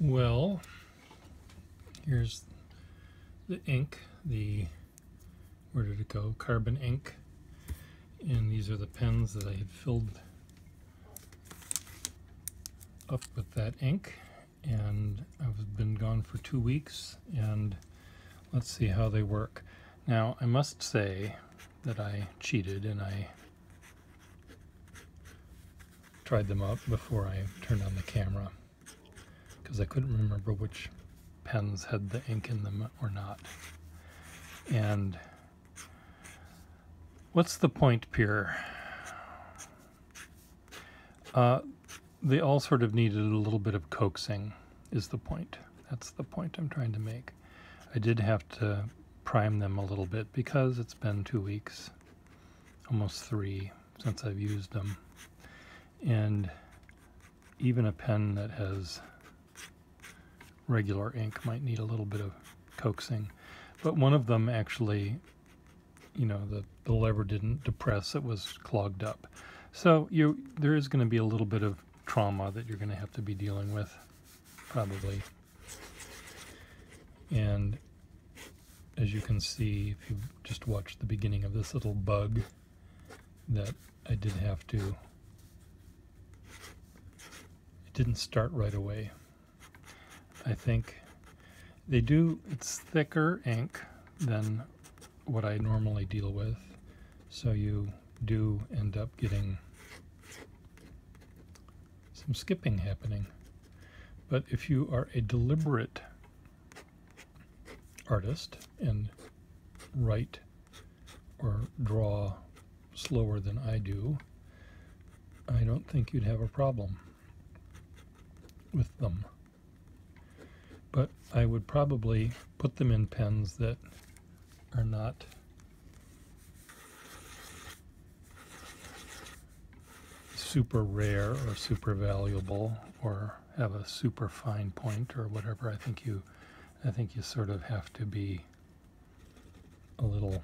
Well, here's the ink, the, where did it go? Carbon ink. And these are the pens that I had filled up with that ink. And I've been gone for two weeks and let's see how they work. Now, I must say that I cheated and I tried them out before I turned on the camera because I couldn't remember which pens had the ink in them or not. And what's the point, Pier? Uh, they all sort of needed a little bit of coaxing, is the point. That's the point I'm trying to make. I did have to prime them a little bit because it's been two weeks, almost three, since I've used them. And even a pen that has regular ink might need a little bit of coaxing. But one of them actually, you know, the, the lever didn't depress, it was clogged up. So you there is going to be a little bit of trauma that you're going to have to be dealing with, probably. And as you can see, if you just watch the beginning of this little bug, that I did have to, it didn't start right away. I think they do, it's thicker ink than what I normally deal with. So you do end up getting some skipping happening. But if you are a deliberate artist and write or draw slower than I do, I don't think you'd have a problem with them but I would probably put them in pens that are not super rare or super valuable or have a super fine point or whatever. I think you I think you sort of have to be a little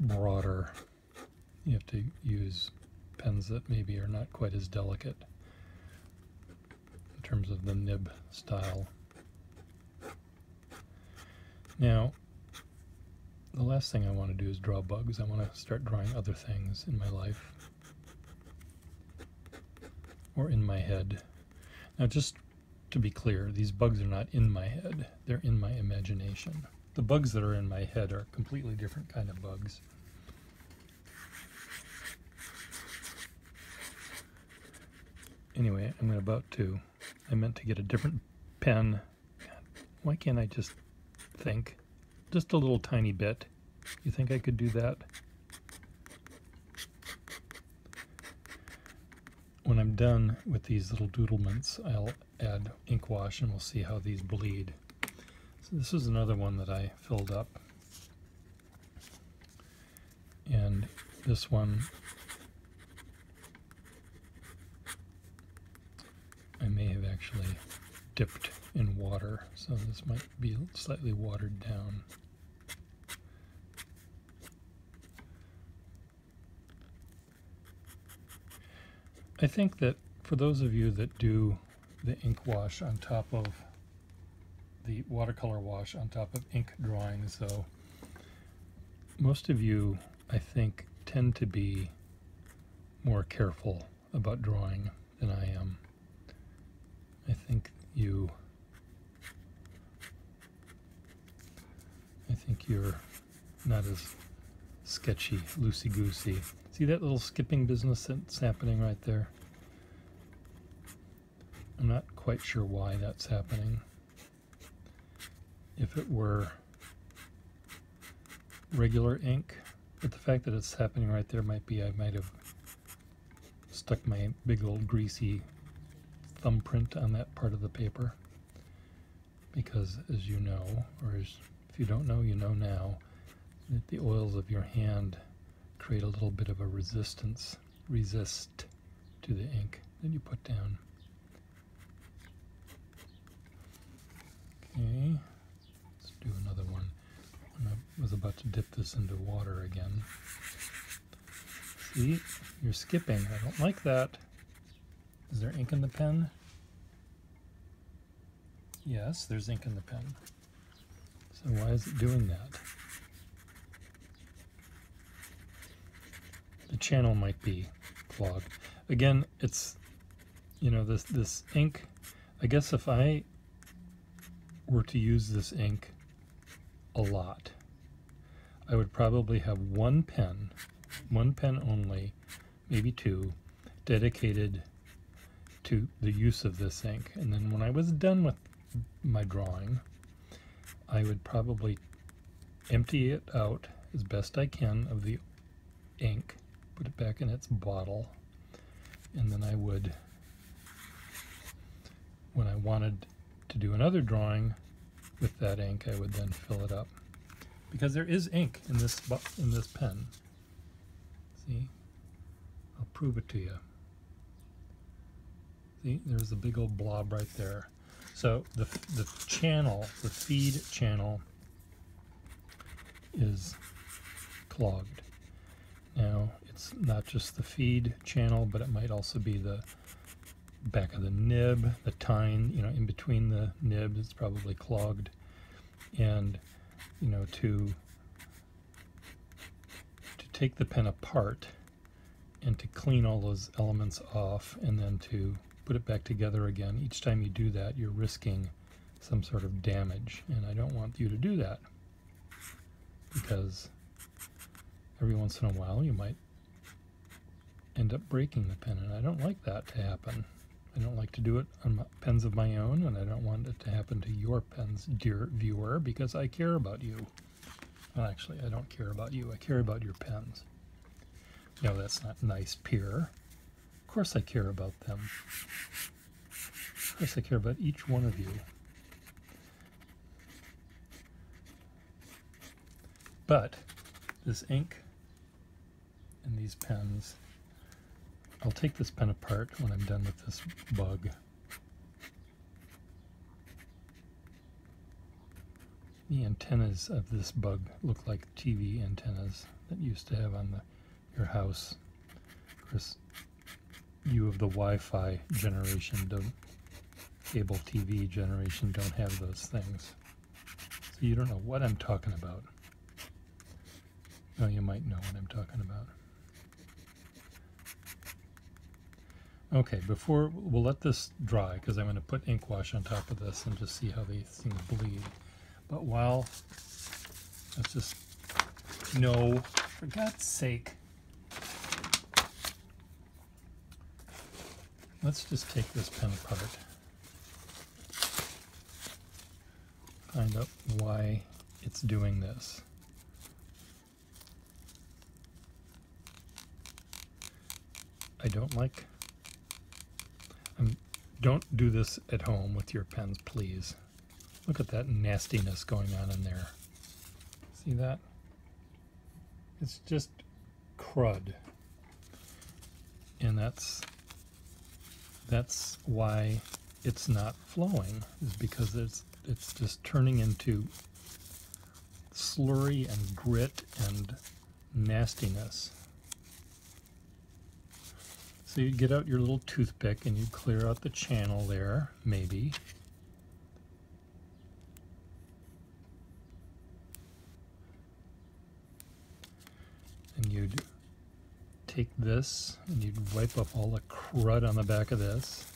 broader. You have to use pens that maybe are not quite as delicate terms of the nib style. Now, the last thing I want to do is draw bugs. I want to start drawing other things in my life or in my head. Now, just to be clear, these bugs are not in my head. They're in my imagination. The bugs that are in my head are completely different kind of bugs. Anyway, I'm about to I meant to get a different pen. Why can't I just think? Just a little tiny bit. You think I could do that? When I'm done with these little doodlements, I'll add ink wash and we'll see how these bleed. So this is another one that I filled up. And this one I may have actually dipped in water, so this might be slightly watered down. I think that for those of you that do the ink wash on top of the watercolor wash on top of ink drawings, though, most of you, I think, tend to be more careful about drawing than I am. I think you I think you're not as sketchy, loosey-goosey. See that little skipping business that's happening right there? I'm not quite sure why that's happening. If it were regular ink, but the fact that it's happening right there might be I might have stuck my big old greasy thumbprint on that part of the paper because as you know, or as, if you don't know, you know now, that the oils of your hand create a little bit of a resistance, resist to the ink that you put down. Okay, let's do another one. I was about to dip this into water again. See, you're skipping. I don't like that. Is there ink in the pen? Yes, there's ink in the pen. So why is it doing that? The channel might be clogged. Again, it's, you know, this, this ink, I guess if I were to use this ink a lot, I would probably have one pen, one pen only, maybe two, dedicated to the use of this ink. And then when I was done with my drawing, I would probably empty it out as best I can of the ink, put it back in its bottle, and then I would, when I wanted to do another drawing with that ink, I would then fill it up. Because there is ink in this in this pen. See? I'll prove it to you. See, there's a big old blob right there. So the, the channel, the feed channel is clogged. Now, it's not just the feed channel, but it might also be the back of the nib, the tine, you know, in between the nibs, it's probably clogged. And, you know, to, to take the pen apart and to clean all those elements off and then to put it back together again. Each time you do that, you're risking some sort of damage, and I don't want you to do that because every once in a while you might end up breaking the pen, and I don't like that to happen. I don't like to do it on pens of my own, and I don't want it to happen to your pens, dear viewer, because I care about you. Well, actually, I don't care about you. I care about your pens. No, that's not nice, Pier. Course I care about them. Of course I care about each one of you. But this ink and these pens, I'll take this pen apart when I'm done with this bug. The antennas of this bug look like TV antennas that used to have on the, your house. Of course, you of the Wi-Fi generation, the cable TV generation, don't have those things. So you don't know what I'm talking about. No, you might know what I'm talking about. Okay, before we'll let this dry because I'm going to put ink wash on top of this and just see how these things bleed. But while let's just no, for God's sake, Let's just take this pen apart. Find out why it's doing this. I don't like, um, don't do this at home with your pens, please. Look at that nastiness going on in there. See that? It's just crud. And that's that's why it's not flowing is because it's it's just turning into slurry and grit and nastiness. So you get out your little toothpick and you clear out the channel there, maybe. And you'd take this and you'd wipe off all the crud on the back of this.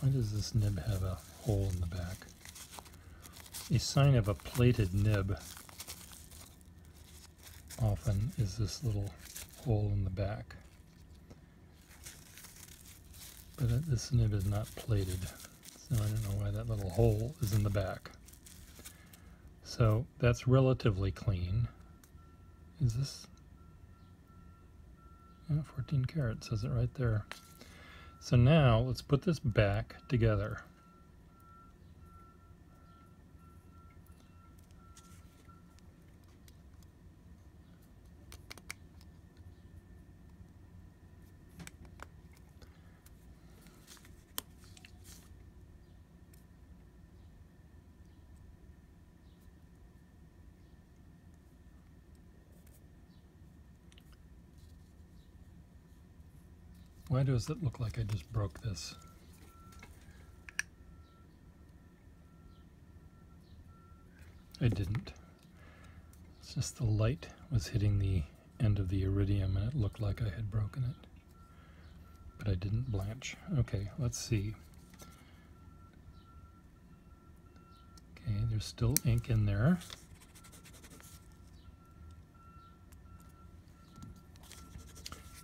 Why does this nib have a hole in the back? A sign of a plated nib often is this little hole in the back. But this nib is not plated, so I don't know why that little hole is in the back. So that's relatively clean. Is this yeah, 14 karat says it right there. So now let's put this back together. Why does it look like I just broke this? I didn't. It's just the light was hitting the end of the iridium and it looked like I had broken it. But I didn't blanch. Okay, let's see. Okay, there's still ink in there.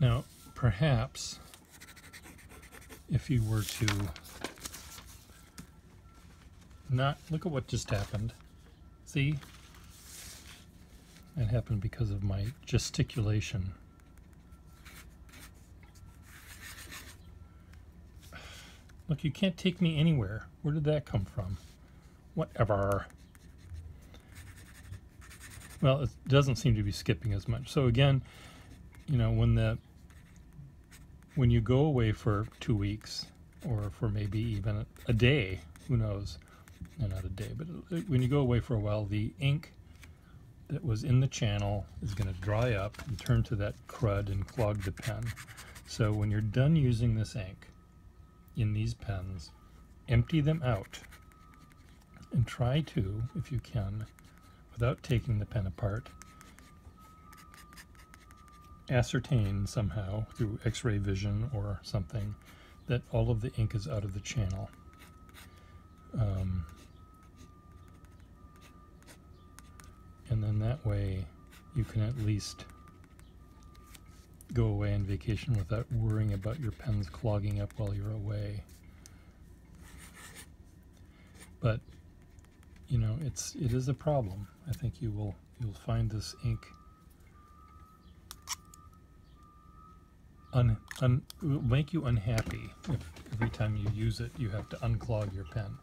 Now, perhaps if you were to not look at what just happened. See? It happened because of my gesticulation. Look, you can't take me anywhere. Where did that come from? Whatever. Well, it doesn't seem to be skipping as much. So again, you know, when the when you go away for two weeks or for maybe even a day, who knows? No, not a day, but when you go away for a while, the ink that was in the channel is going to dry up and turn to that crud and clog the pen. So when you're done using this ink in these pens, empty them out and try to, if you can, without taking the pen apart, ascertain somehow through x-ray vision or something that all of the ink is out of the channel. Um, and then that way you can at least go away on vacation without worrying about your pens clogging up while you're away. But you know, it's it is a problem. I think you will you'll find this ink un, un, make you unhappy if every time you use it you have to unclog your pen.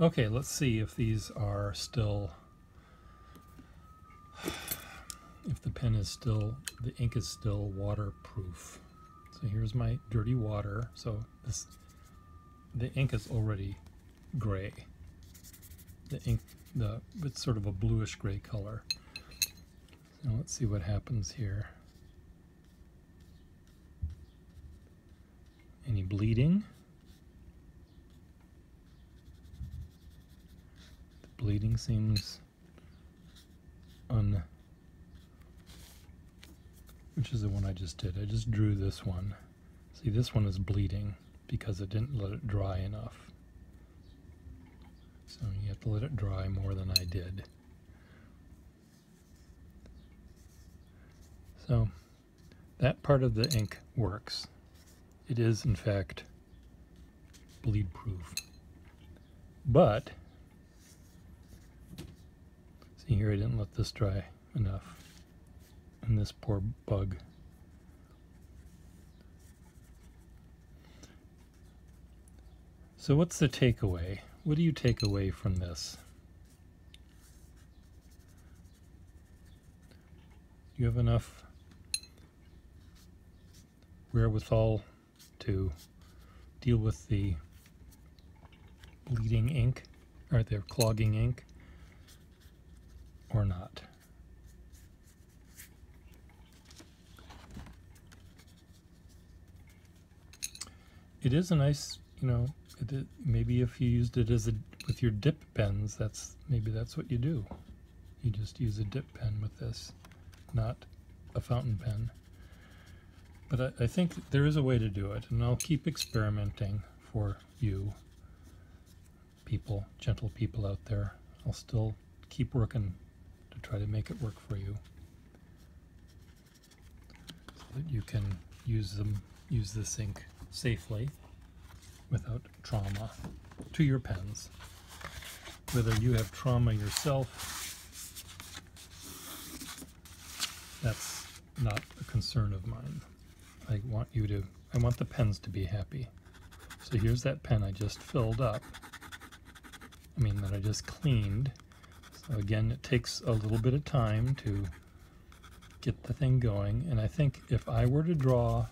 Okay, let's see if these are still, if the pen is still, the ink is still waterproof. So here's my dirty water. So this, the ink is already gray. The ink, the it's sort of a bluish gray color. Now let's see what happens here. Any bleeding? The bleeding seems un... Which is the one I just did? I just drew this one. See, this one is bleeding because it didn't let it dry enough. So you have to let it dry more than I did. So that part of the ink works it is in fact bleed proof. But, see here I didn't let this dry enough. And this poor bug. So what's the takeaway? What do you take away from this? Do You have enough wherewithal to deal with the bleeding ink or the clogging ink or not. It is a nice, you know, it, maybe if you used it as a with your dip pens, that's maybe that's what you do. You just use a dip pen with this, not a fountain pen. But I, I think there is a way to do it, and I'll keep experimenting for you people, gentle people out there. I'll still keep working to try to make it work for you. So that you can use them use this ink safely without trauma to your pens. Whether you have trauma yourself, that's not a concern of mine. I want you to, I want the pens to be happy. So here's that pen I just filled up. I mean that I just cleaned. So again, it takes a little bit of time to get the thing going. And I think if I were to draw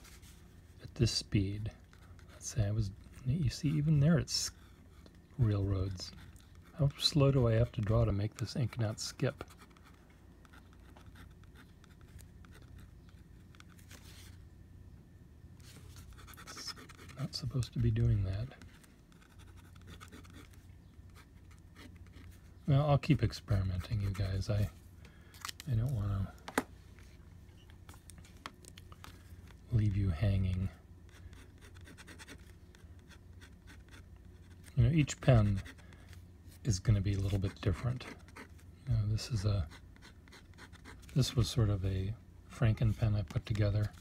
at this speed, let's say I was, you see even there it's railroads. How slow do I have to draw to make this ink not skip? Supposed to be doing that. Well, I'll keep experimenting, you guys. I I don't want to leave you hanging. You know, each pen is going to be a little bit different. You know, this is a this was sort of a Franken pen I put together,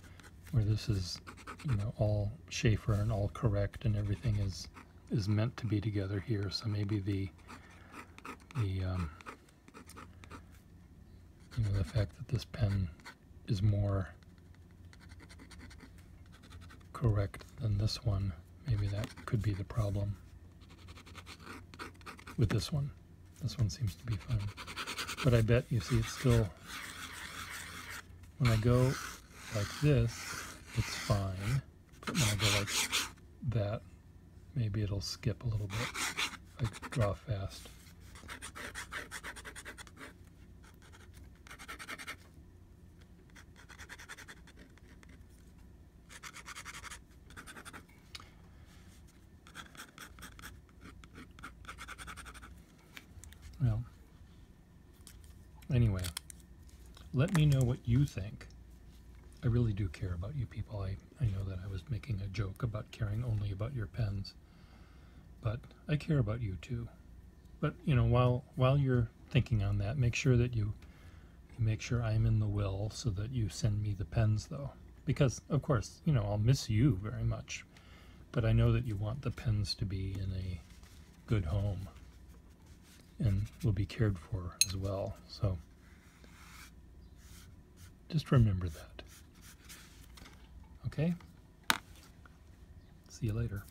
where this is you know all Sheaffer and all correct, and everything is is meant to be together here. So maybe the the um, you know the fact that this pen is more correct than this one, maybe that could be the problem with this one. This one seems to be fine. But I bet, you see, it's still, when I go like this, it's fine. But when I go like that, maybe it'll skip a little bit. I draw fast. Well, anyway, let me know what you think. I really do care about you people. I, I know that I was making a joke about caring only about your pens, but I care about you too. But you know, while while you're thinking on that, make sure that you, you make sure I'm in the will so that you send me the pens though. Because of course, you know, I'll miss you very much, but I know that you want the pens to be in a good home and will be cared for as well. So just remember that. Okay? See you later.